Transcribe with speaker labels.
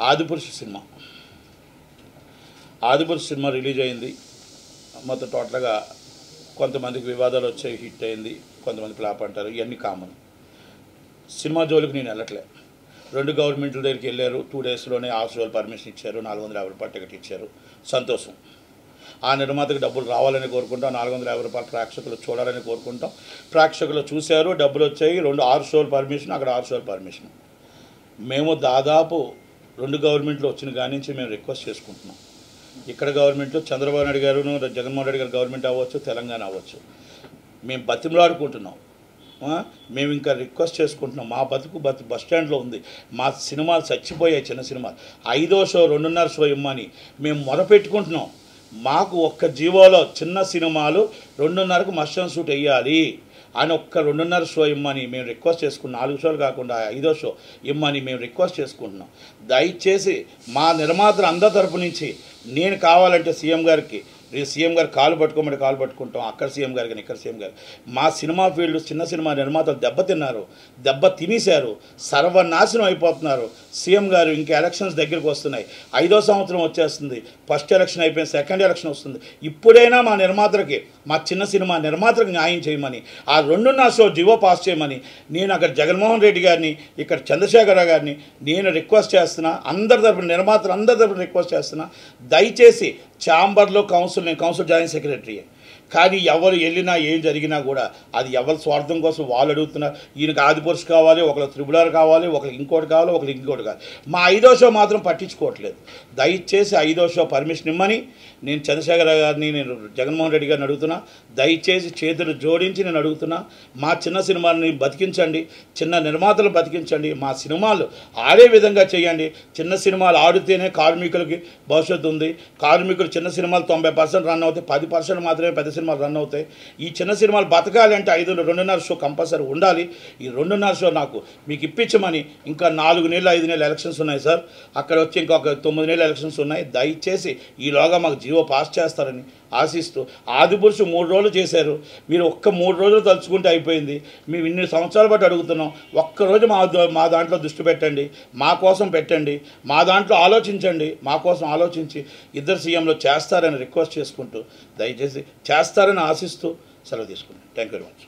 Speaker 1: Adipurush cinema. Adipurush cinema release అయింది. మొత్తం టోటల్గా కొంతమందికి వివాదాలు వచ్చాయి హిట్ అయింది కొంతమంది ఫ్లాప్ అంటారు ఇవన్నీ కామన్. సినిమా జోలికి నేను వెళ్ళట్లే. రెండు గవర్నమెంట్ల దగ్గరికి వెళ్ళారు టూ డేస్లోనే ఆఫ్ రోజులు పర్మిషన్ ఇచ్చారు నాలుగు వందల యాభై రూపాయలు టికెట్ ఇచ్చారు. సంతోషం. ఆ నిర్మాతకు డబ్బులు రావాలని కోరుకుంటాం నాలుగు వందల యాభై రూపాయలు ప్రేక్షకులు చూడాలని కోరుకుంటాం. ప్రేక్షకులు చూశారు డబ్బులు వచ్చాయి రెండు ఆరు షోలు పర్మిషన్ అక్కడ ఆరు షోలు పర్మిషన్. మేము దాదాపు రెండు గవర్నమెంట్లు వచ్చిన కాడి నుంచి మేము రిక్వెస్ట్ చేసుకుంటున్నాం. ఇక్కడ గవర్నమెంట్లో చంద్రబాబు నాయుడు గారు జగన్మోహన్ రెడ్డి గారు గవర్నమెంట్ అవ్వచ్చు తెలంగాణ అవ్వచ్చు. మేము బతిమలాడుకుంటున్నాం. మేము ఇంకా రిక్వెస్ట్ చేసుకుంటున్నాం. మా బతుకు బతు బస్ స్టాండ్లో ఉంది. మా సినిమాలు చచ్చిపోయాయి చిన్న సినిమాలు. ఐదో షో రెండున్నర షో ఇమ్మని మేము మొదపెట్టుకుంటున్నాం మాకు ఒక్క జీవోలో చిన్న సినిమాలు రెండున్నరకు మస్టన్ షూట్ వేయాలి. ఆయన ఒక్క రెండున్నర షో ఇమ్మని మేము రిక్వెస్ట్ చేసుకున్నాం. నాలుగు షోలు కాకుండా ఐదో షో ఇమ్మని మేము రిక్వెస్ట్ చేసుకుంటున్నాం. దయచేసి మా నిర్మాతలు అందరి తరపు నుంచి నేను కావాలంటే సీఎం గారికి సీఎం గారు కాలు పట్టుకోమని కాలు పట్టుకుంటాం అక్కడ సీఎం గారు కానీ ఇక్కడ సీఎం గారు. మా సినిమా ఫీల్డ్ చిన్న సినిమా నిర్మాతలు దెబ్బతిన్నారు దెబ్బ తినేశారు సర్వనాశనం అయిపోతున్నారు. సీఎం గారు ఇంకా ఎలక్షన్స్ దగ్గరికి వస్తున్నాయి. ఐదో సంవత్సరం వచ్చేస్తుంది. ఫస్ట్ ఎలక్షన్ అయిపోయింది సెకండ్ ఎలక్షన్ వస్తుంది. ఇప్పుడైనా మా నిర్మాతలకి మా చిన్న సినిమా నిర్మాతలకు న్యాయం చేయమని ఆ రెండున్నర షో జివో పాస్ చేయమని నేను అక్కడ జగన్మోహన్ రెడ్డి గారిని ఇక్కడ చంద్రశేఖరరావు గారిని నేను రిక్వెస్ట్ చేస్తున్నా అందరి తరపున నిర్మాతలు అందరి తరపున రిక్వెస్ట్ చేస్తున్నా. దయచేసి ఛాంబర్లో కౌన్సిల్ నేను కౌన్సిల్ జాయింట్ సెక్రటరీ కానీ ఎవరు వెళ్ళినా ఏం జరిగినా కూడా అది ఎవరి స్వార్థం కోసం వాళ్ళు అడుగుతున్నారు. ఆది ఆదిపురుషు కావాలి ఒకరు త్రిబులార్ కావాలి ఒకరు ఇంకోటి కావాలి ఒకరు ఇంకోటి కావాలి. మా ఐదో షో మాత్రం పట్టించుకోవట్లేదు. దయచేసి ఐదో షో పర్మిషన్ ఇమ్మని. నేను చంద్రశేఖర గారిని నేను జగన్మోహన్ రెడ్డి గారిని అడుగుతున్నా. దయచేసి చేతులు జోడించి నేను అడుగుతున్నా. మా చిన్న సినిమాని బతికించండి. చిన్న నిర్మాతలు బతికించండి. మా సినిమాలు ఆడే విధంగా చేయండి. చిన్న సినిమాలు ఆడితేనే కార్మికులకి భవిష్యత్తు ఉంది. కార్మికులు చిన్న సినిమాలు తొంభై పర్సెంట్ రన్ అవుతాయి. పది పర్సెంట్ మాత్రమే పెద్ద సినిమాలు రన్ అవుతాయి. ఈ చిన్న సినిమాలు బతకాలి అంటే ఐదు రెండున్నర షో కంపల్సరీ ఉండాలి. ఈ రెండున్నర షో నాకు మీకు ఇప్పించమని ఇంకా నాలుగు నెలలు ఐదు నెలలు ఎలక్షన్స్ ఉన్నాయి సార్. అక్కడ వచ్చి ఇంకొక తొమ్మిది నెలలు ఎలక్షన్స్ ఉన్నాయి. దయచేసి ఈలోగా మాకు జీవో పాస్ చేస్తారని ఆశిస్తూ ఆదిపురుషు మూడు రోజులు చేశారు. మీరు ఒక్క మూడు రోజులు తలుచుకుంటే అయిపోయింది. మేము ఇన్ని సంవత్సరాల బట్టి అడుగుతున్నాం. ఒక్కరోజు మా మా దాంట్లో దృష్టి పెట్టండి. మా కోసం పెట్టండి. మా దాంట్లో ఆలోచించండి. మా కోసం ఆలోచించి ఇద్దరు సీఎంలో చేస్తారని రిక్వెస్ట్ చేసుకుంటూ దయచేసి చేస్తారని ఆశిస్తూ సెలవు తీసుకుంటాను థ్యాంక్ యూ వెరీ మచ్.